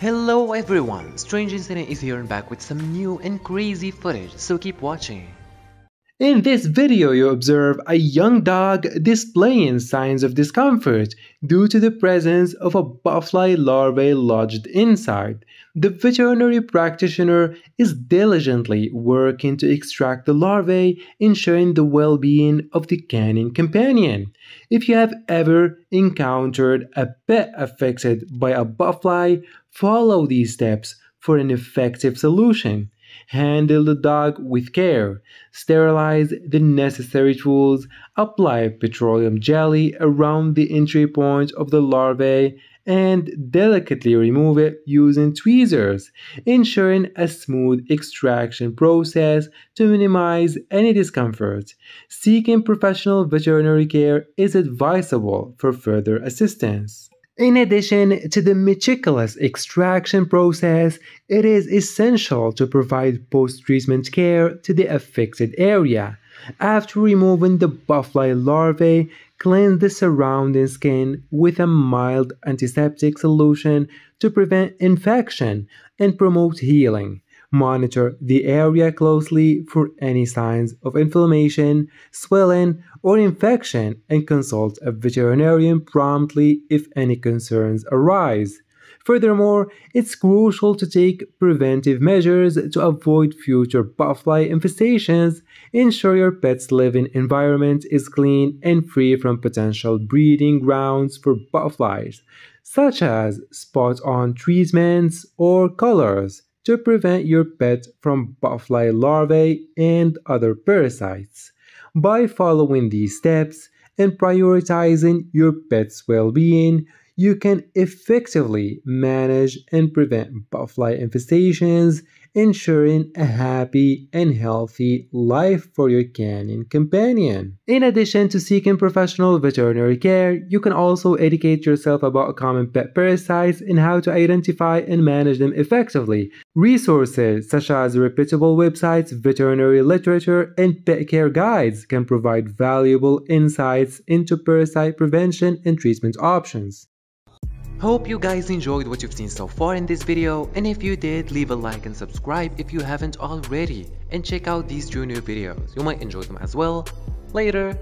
Hello everyone, Strange Incident is here and back with some new and crazy footage, so keep watching. In this video, you observe a young dog displaying signs of discomfort due to the presence of a botfly larvae lodged inside. The veterinary practitioner is diligently working to extract the larvae, ensuring the well being of the canine companion. If you have ever encountered a pet affected by a botfly, follow these steps for an effective solution. Handle the dog with care. Sterilize the necessary tools. Apply petroleum jelly around the entry point of the larvae and delicately remove it using tweezers, ensuring a smooth extraction process to minimize any discomfort. Seeking professional veterinary care is advisable for further assistance. In addition to the meticulous extraction process, it is essential to provide post treatment care to the affected area. After removing the botfly larvae, cleanse the surrounding skin with a mild antiseptic solution to prevent infection and promote healing. Monitor the area closely for any signs of inflammation, swelling, or infection and consult a veterinarian promptly if any concerns arise. Furthermore, it's crucial to take preventive measures to avoid future botfly infestations. Ensure your pet's living environment is clean and free from potential breeding grounds for botflies, such as spot on treatments or colors to prevent your pet from botfly larvae and other parasites. By following these steps and prioritizing your pet's well being, you can effectively manage and prevent botfly infestations ensuring a happy and healthy life for your canine companion. In addition to seeking professional veterinary care, you can also educate yourself about common pet parasites and how to identify and manage them effectively. Resources such as reputable websites, veterinary literature, and pet care guides can provide valuable insights into parasite prevention and treatment options. Hope you guys enjoyed what you've seen so far in this video and if you did leave a like and subscribe if you haven't already. And check out these junior videos. You might enjoy them as well. Later